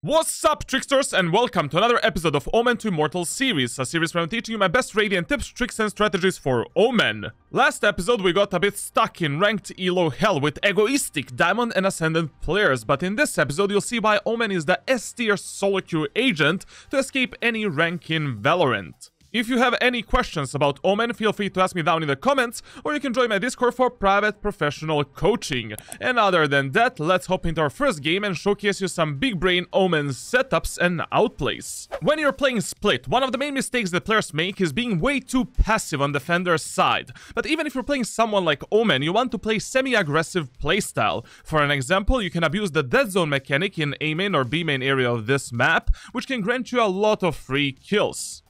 What's up, tricksters, and welcome to another episode of Omen to Immortal series, a series where I'm teaching you my best Radiant tips, tricks, and strategies for Omen. Last episode, we got a bit stuck in ranked elo hell with egoistic Diamond and Ascendant players, but in this episode, you'll see why Omen is the S tier solo queue agent to escape any rank in Valorant. If you have any questions about Omen, feel free to ask me down in the comments, or you can join my Discord for private professional coaching. And other than that, let's hop into our first game and showcase you some big brain Omen setups and outplays. When you're playing Split, one of the main mistakes that players make is being way too passive on the defender's side. But even if you're playing someone like Omen, you want to play semi-aggressive playstyle. For an example, you can abuse the dead zone mechanic in A main or B main area of this map, which can grant you a lot of free kills.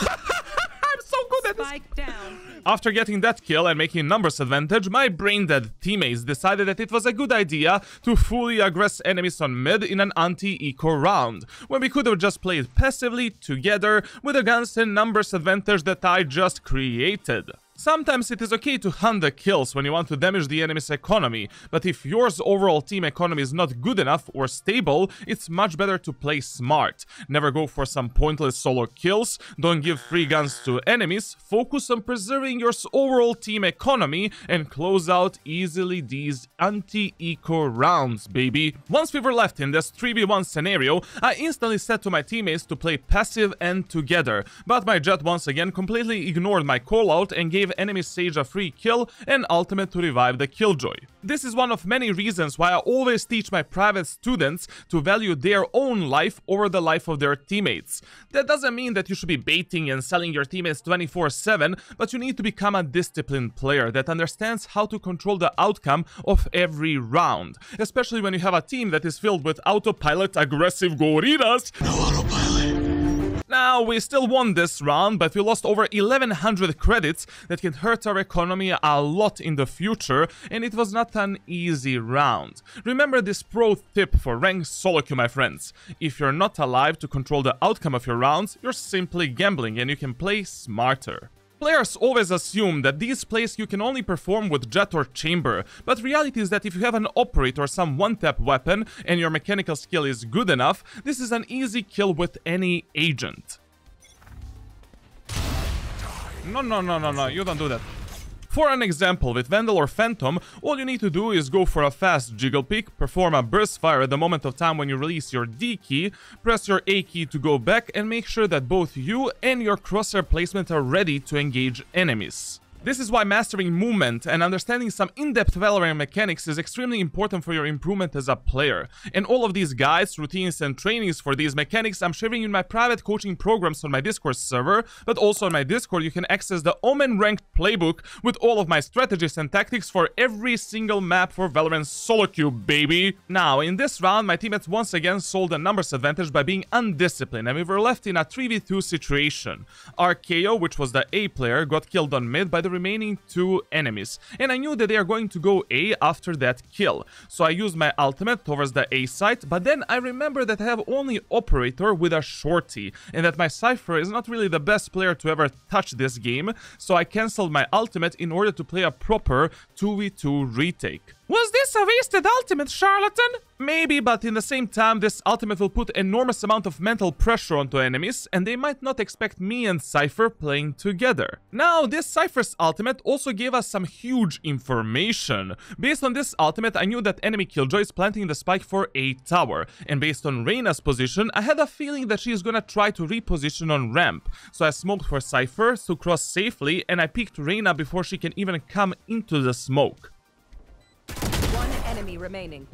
I'm so good at this. Down. After getting that kill and making numbers advantage, my brain-dead teammates decided that it was a good idea to fully aggress enemies on mid in an anti-eco round, when we could have just played passively together with the guns and numbers advantage that I just created. Sometimes it is okay to hunt the kills when you want to damage the enemy's economy, but if yours overall team economy is not good enough or stable, it's much better to play smart. Never go for some pointless solo kills, don't give free guns to enemies, focus on preserving your overall team economy, and close out easily these anti-eco rounds, baby. Once we were left in this 3v1 scenario, I instantly said to my teammates to play passive and together, but my Jett once again completely ignored my callout and gave enemy Sage a free kill and ultimate to revive the Killjoy. This is one of many reasons why I always teach my private students to value their own life over the life of their teammates. That doesn't mean that you should be baiting and selling your teammates 24-7, but you need to become a disciplined player that understands how to control the outcome of every round. Especially when you have a team that is filled with autopilot aggressive gorillas. Now, we still won this round, but we lost over 1100 credits that can hurt our economy a lot in the future, and it was not an easy round. Remember this pro tip for ranked solo queue, my friends. If you're not alive to control the outcome of your rounds, you're simply gambling and you can play smarter. Players always assume that these plays you can only perform with Jett or Chamber, but reality is that if you have an Operator or some one-tap weapon and your mechanical skill is good enough, this is an easy kill with any agent. No, no, no, no, no, you don't do that. For an example, with Vandal or Phantom, all you need to do is go for a fast jiggle peek, perform a burst fire at the moment of time when you release your D key, press your A key to go back, and make sure that both you and your crosshair placement are ready to engage enemies. This is why mastering movement and understanding some in-depth Valorant mechanics is extremely important for your improvement as a player. And all of these guides, routines, and trainings for these mechanics I'm sharing in my private coaching programs on my Discord server, but also on my Discord you can access the Omen Ranked Playbook with all of my strategies and tactics for every single map for Valorant solo queue, baby! Now, in this round, my teammates once again sold a numbers advantage by being undisciplined, and we were left in a 3v2 situation. RKO, which was the A player, got killed on mid by the remaining two enemies, and I knew that they are going to go A after that kill. So I used my ultimate towards the A site, but then I remember that I have only Operator with a shorty, and that my Cypher is not really the best player to ever touch this game, so I cancelled my ultimate in order to play a proper 2v2 retake. Was this a wasted ultimate, charlatan? Maybe, but in the same time, this ultimate will put enormous amount of mental pressure onto enemies, and they might not expect me and Cypher playing together. Now, this Cypher's ultimate also gave us some huge information. Based on this ultimate, I knew that enemy Killjoy is planting the spike for A tower, and based on Reyna's position, I had a feeling that she is gonna try to reposition on ramp. So I smoked for Cypher to cross safely, and I picked Reyna before she can even come into the smoke. One enemy remaining.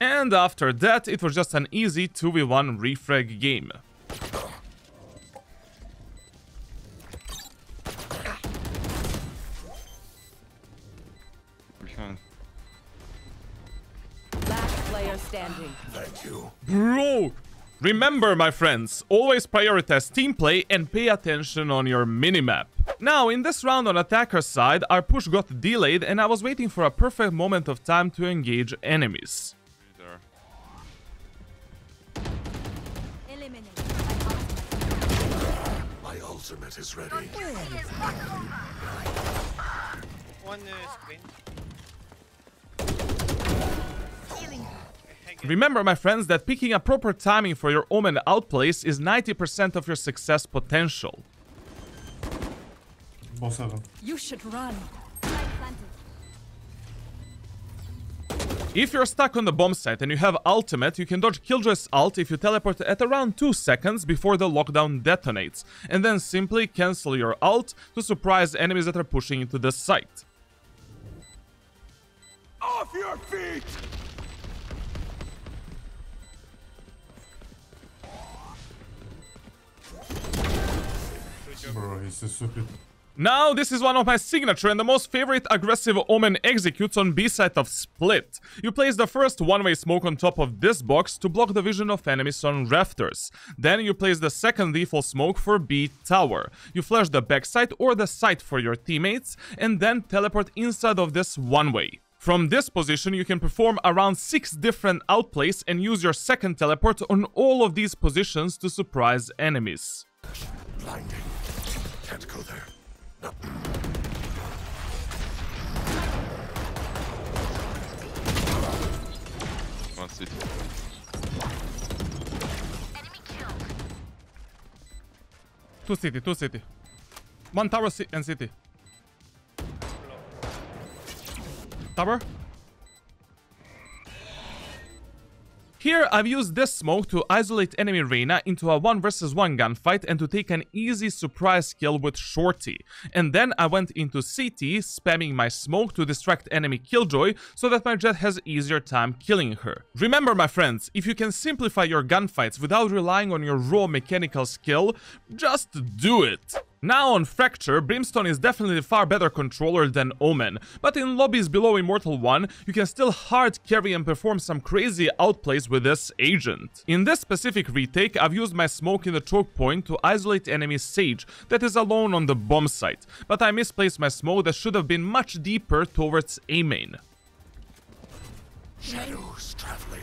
And after that, it was just an easy 2v1 refrag game. Last player standing. Thank you. Bro! Remember, my friends, always prioritize team play and pay attention on your minimap. Now, in this round on attacker's side, our push got delayed and I was waiting for a perfect moment of time to engage enemies. My ultimate is ready. One uh, screen. Healing. Remember, my friends, that picking a proper timing for your Omen outplays is 90% of your success potential. Boss heaven. You should run. If you're stuck on the bomb site and you have ultimate, you can dodge Killjoy's ult if you teleport at around 2 seconds before the lockdown detonates, and then simply cancel your ult to surprise enemies that are pushing into the site. Off your feet! Stupid. Now, this is one of my signature and the most favorite aggressive Omen executes on B side of Split. You place the first one-way smoke on top of this box to block the vision of enemies on rafters. Then you place the second default smoke for B tower. You flash the backside or the side for your teammates and then teleport inside of this one-way. From this position, you can perform around 6 different outplays and use your second teleport on all of these positions to surprise enemies. Blinding. Can't go there. One city. Two city, two city. One tower ci and city. Tower. Here, I've used this smoke to isolate enemy Reyna into a 1 versus 1 gunfight and to take an easy surprise kill with Shorty. And then I went into CT, spamming my smoke to distract enemy Killjoy so that my Jett has easier time killing her. Remember my friends, if you can simplify your gunfights without relying on your raw mechanical skill, just do it! Now on Fracture, Brimstone is definitely a far better controller than Omen, but in lobbies below Immortal 1, you can still hard carry and perform some crazy outplays with this agent. In this specific retake, I've used my smoke in the choke point to isolate enemy Sage that is alone on the bomb site, but I misplaced my smoke that should have been much deeper towards A main. Shadows traveling.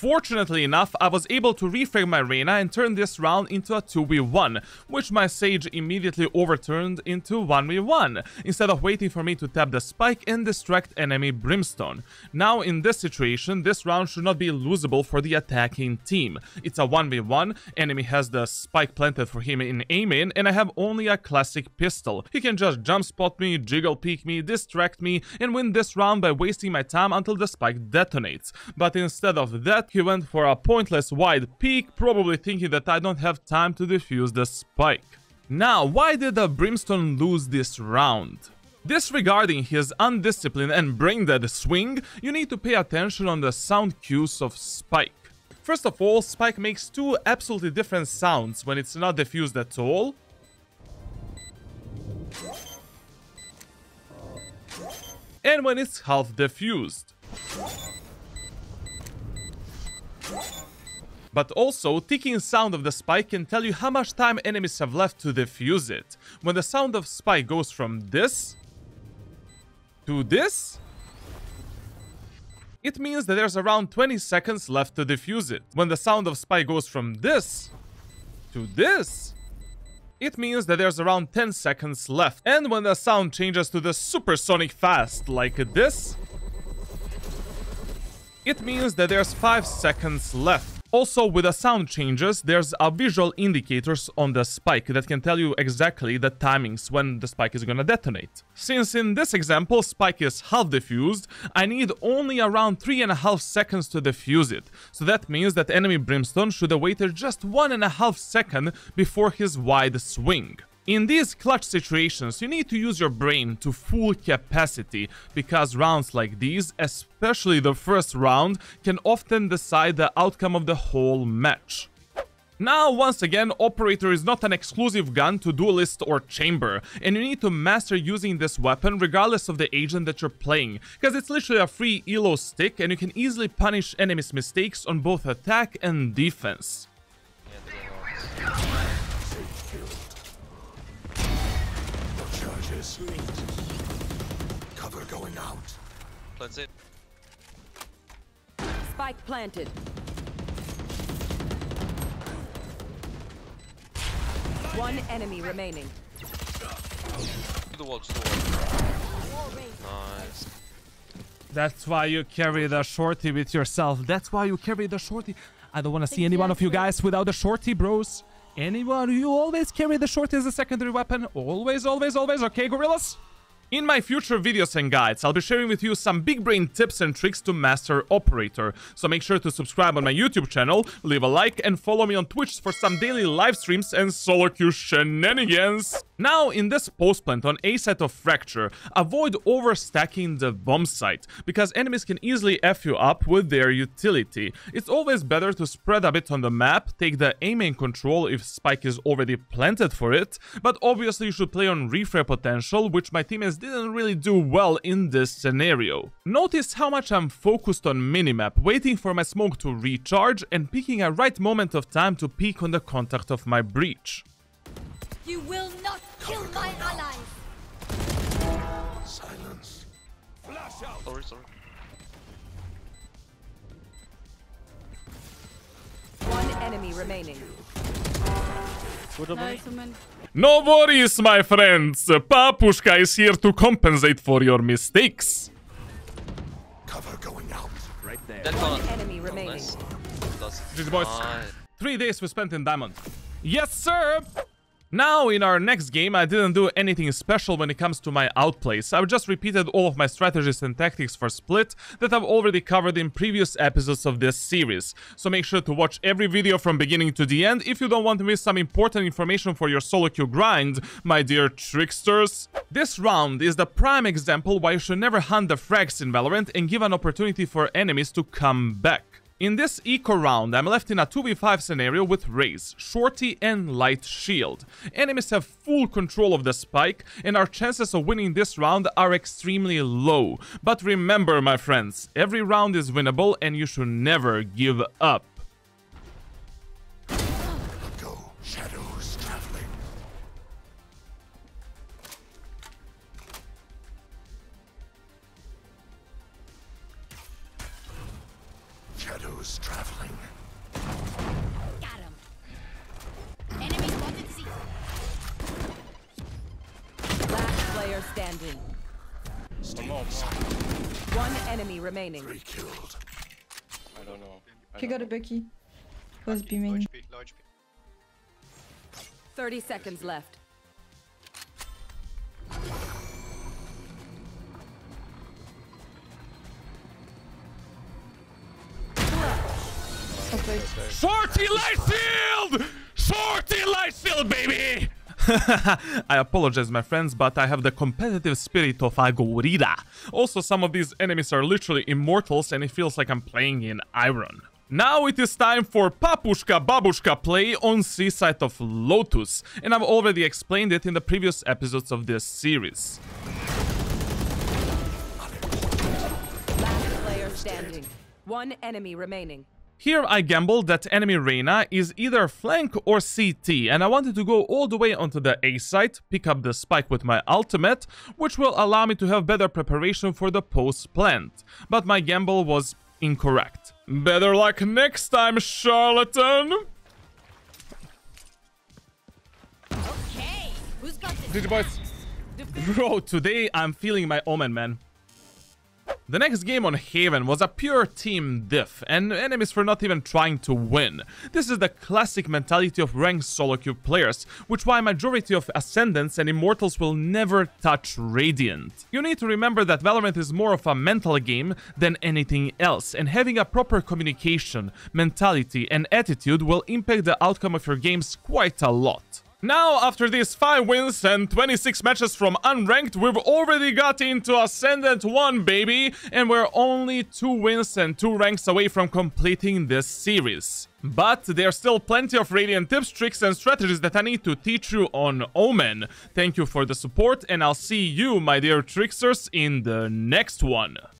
Fortunately enough, I was able to refrag my Reyna and turn this round into a 2v1, which my Sage immediately overturned into 1v1, instead of waiting for me to tap the spike and distract enemy Brimstone. Now in this situation, this round should not be losable for the attacking team. It's a 1v1, enemy has the spike planted for him in A main, and I have only a classic pistol. He can just jump spot me, jiggle peek me, distract me, and win this round by wasting my time until the spike detonates. But instead of that, he went for a pointless wide peek, probably thinking that I don't have time to defuse the spike. Now, why did the Brimstone lose this round? Disregarding his undisciplined and brain-dead swing, you need to pay attention on the sound cues of Spike. First of all, Spike makes two absolutely different sounds when it's not defused at all. And when it's half defused. But also, ticking sound of the spike can tell you how much time enemies have left to defuse it. When the sound of spike goes from this to this, it means that there's around 20 seconds left to defuse it. When the sound of spike goes from this to this, it means that there's around 10 seconds left. And when the sound changes to the supersonic fast, like this, it means that there's 5 seconds left. Also, with the sound changes, there's a visual indicators on the spike that can tell you exactly the timings when the spike is gonna detonate. Since in this example, spike is half diffused, I need only around 3.5 seconds to defuse it. So that means that enemy Brimstone should have waited just 1.5 second before his wide swing. In these clutch situations, you need to use your brain to full capacity, because rounds like these, especially the first round, can often decide the outcome of the whole match. Now, once again, Operator is not an exclusive gun to Duelist or Chamber, and you need to master using this weapon regardless of the agent that you're playing, because it's literally a free elo stick and you can easily punish enemies' mistakes on both attack and defense. Charges. Cover going out. Let's it. Spike planted. One enemy remaining. The wall, the wall. Nice. That's why you carry the shorty with yourself. That's why you carry the shorty. I don't want to see any one of you guys without the shorty, bros. Anyone, you always carry the short as a secondary weapon. Always, always, always. Okay, gorillas? In my future videos and guides, I'll be sharing with you some big brain tips and tricks to master Operator. So make sure to subscribe on my YouTube channel, leave a like, and follow me on Twitch for some daily live streams and solo queue shenanigans. Now, in this post plant on A set of Fracture, avoid overstacking the bomb site, because enemies can easily F you up with their utility. It's always better to spread a bit on the map, take the aim and control if Spike is already planted for it, but obviously you should play on refrag potential, which my teammates didn't really do well in this scenario. Notice how much I'm focused on minimap, waiting for my smoke to recharge and picking a right moment of time to peek on the contact of my breach. You will not kill my allies! Silence. Flash out. Sorry, sorry. One enemy remaining. Nice, woman. No worries, my friends. Papushka is here to compensate for your mistakes. Cover going out. Right That one. Enemy remaining. Nice. That's GG boys. Three days we spent in Diamond. Yes, sir! Now, in our next game, I didn't do anything special when it comes to my outplays. I've just repeated all of my strategies and tactics for Split that I've already covered in previous episodes of this series. So make sure to watch every video from beginning to the end if you don't want to miss some important information for your solo queue grind, my dear tricksters. This round is the prime example why you should never hunt the frags in Valorant and give an opportunity for enemies to come back. In this eco round, I'm left in a 2v5 scenario with Raze, Shorty and Light Shield. Enemies have full control of the spike, and our chances of winning this round are extremely low. But remember, my friends, every round is winnable and you should never give up. Shadows traveling. Got him. Enemy spotted C. Last player standing. Stay inside. One enemy remaining. Three killed. I don't know. I He got a Becky. Was beaming. Large P, large P. 30 seconds left. Okay. Shorty Light Shield! Shorty Light Shield, baby! I apologize, my friends, but I have the competitive spirit of a gorilla. Also, some of these enemies are literally immortals, and it feels like I'm playing in Iron. Now it is time for Papushka Babushka play on C side of Lotus, and I've already explained it in the previous episodes of this series. Last player standing. One enemy remaining. Here I gambled that enemy Reyna is either flank or CT, and I wanted to go all the way onto the A site, pick up the spike with my ultimate, which will allow me to have better preparation for the post plant. But my gamble was incorrect. Better luck next time, charlatan! Okay. Who's got this? Bro, today I'm feeling my omen, man. The next game on Haven was a pure team diff, and enemies were not even trying to win. This is the classic mentality of ranked solo queue players, which why majority of Ascendants and Immortals will never touch Radiant. You need to remember that Valorant is more of a mental game than anything else, and having a proper communication, mentality, and attitude will impact the outcome of your games quite a lot. Now, after these 5 wins and 26 matches from Unranked, we've already got into Ascendant 1, baby! And we're only 2 wins and 2 ranks away from completing this series. But there's still plenty of Radiant tips, tricks, and strategies that I need to teach you on Omen. Thank you for the support, and I'll see you, my dear tricksters, in the next one.